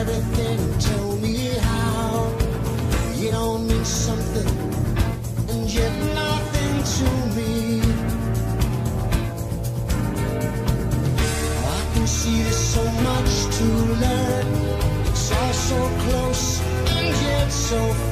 everything. Tell me how you don't mean something and yet nothing to me. I can see there's so much to learn. It's all so close and yet so far.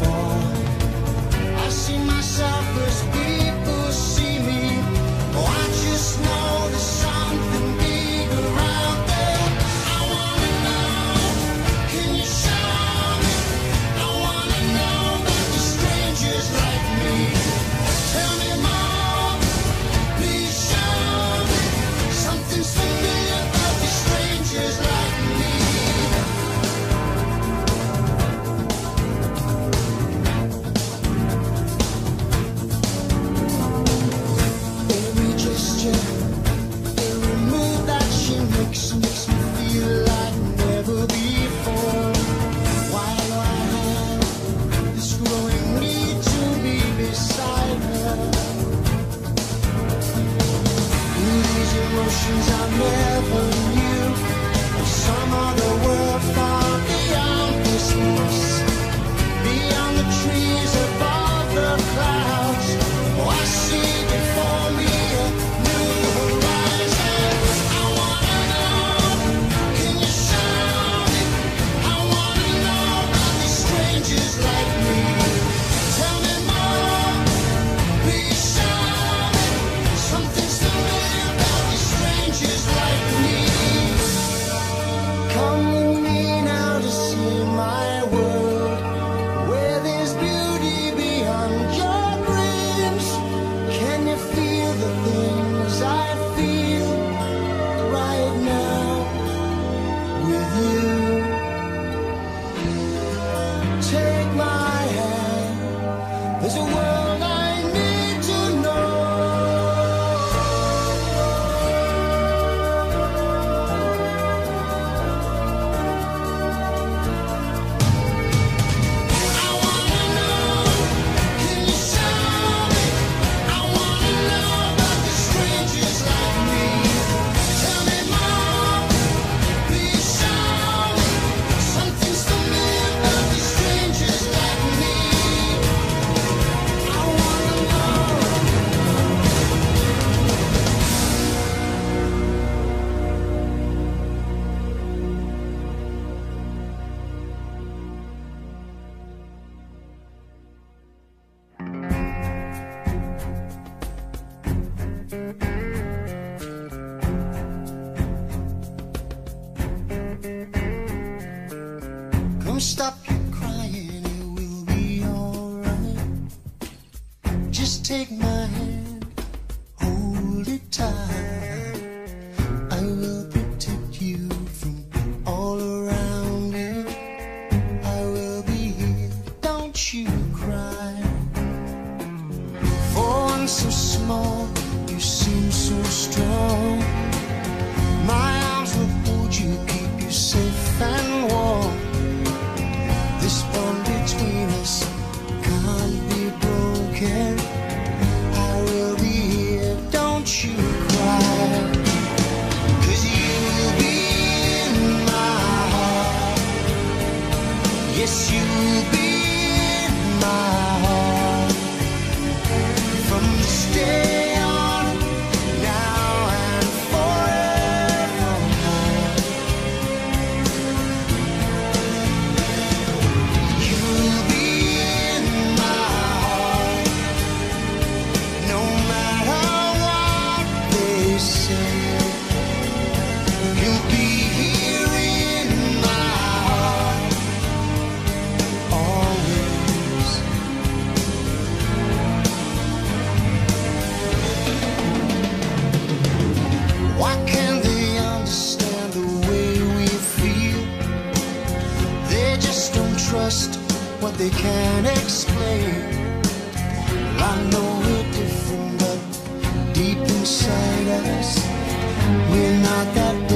just what they can't explain. Well, I know we're different, but deep inside us, we're not that.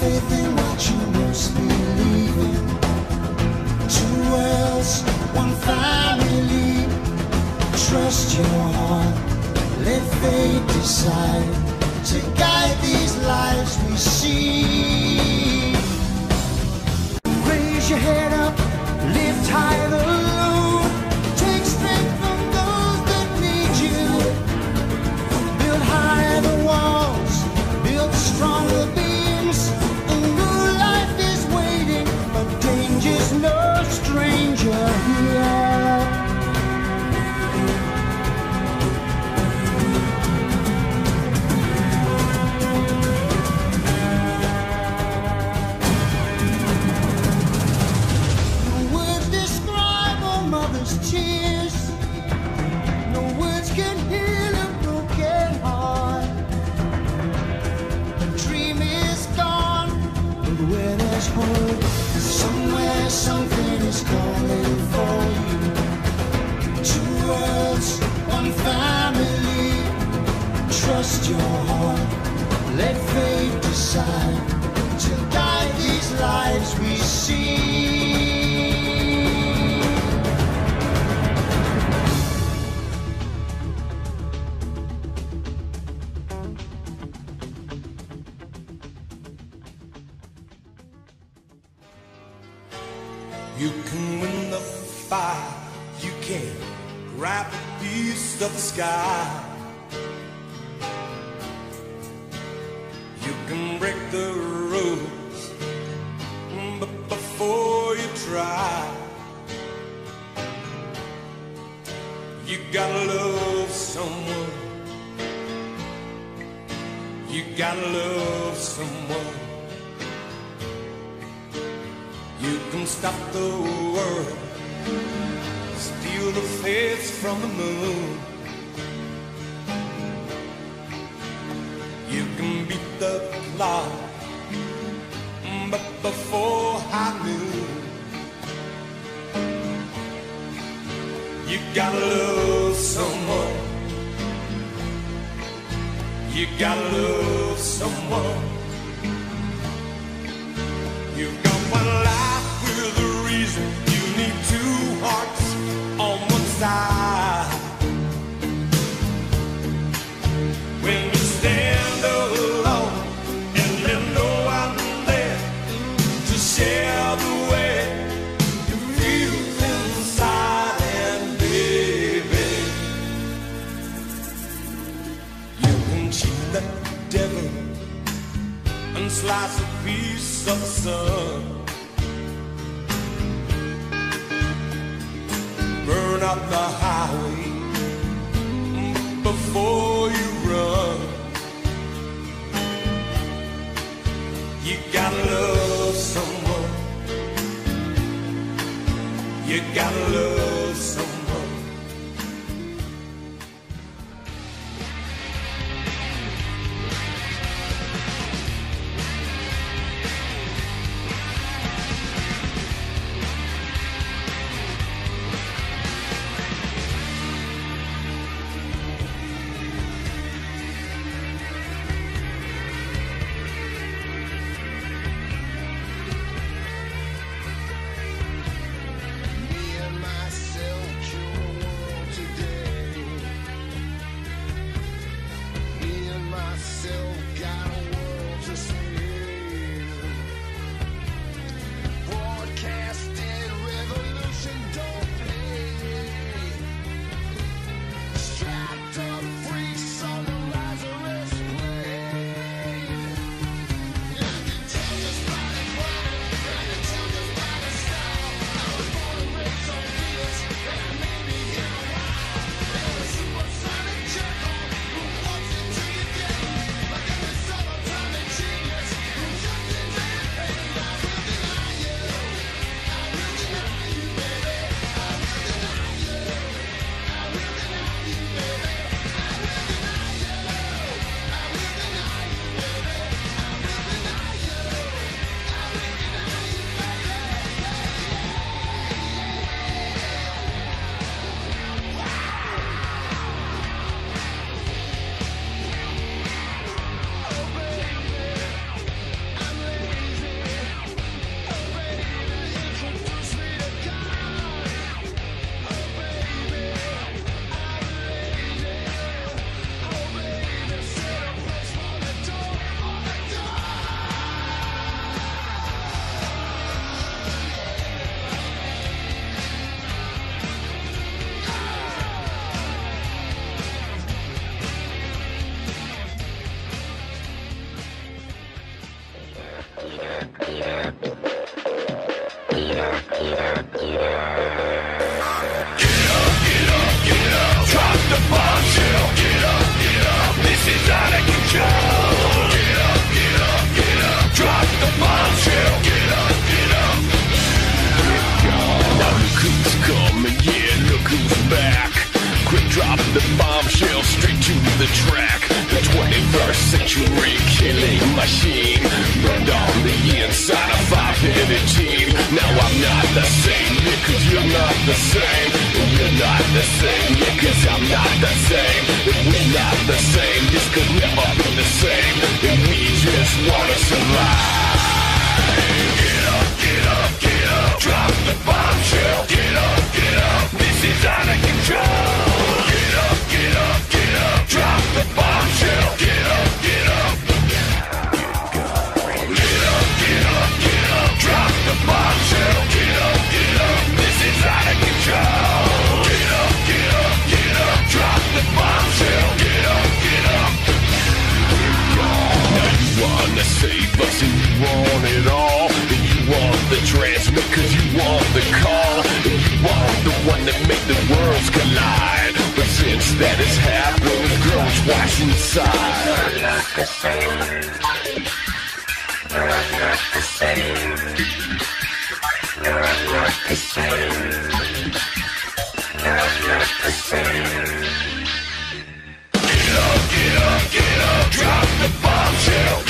faith in what you must believe in. Two worlds, one family. Trust your heart, let fate decide to guide these lives we see. Raise your head up, lift high piece of the sky. You can break the rules, but before you try, you gotta love someone. You gotta love someone. You can stop the world, the face from the moon. You can beat the clock, but before high noon, you gotta love someone. You gotta love someone. Slice a piece of sun. Up the highway before you run. You gotta love someone. You gotta love the bombshell get up, get up This is how I can Get up, get up, get up Drop the bomb shell, get up, get up who's coming in, look who's back Quit dropping the bomb straight to the track. The 21st century killing machine. Burned on the inside a five-headed team. Now I'm not the same, yeah, cause you're not the same. You're not the same, yeah, cause I'm not the same. If we're not the same, this could never be the same. And we just wanna survive. That has happened, grown twice inside. not the same. You're not the same. You're not the same. You're not the same. Get up, get up, get up, drop the bombshell.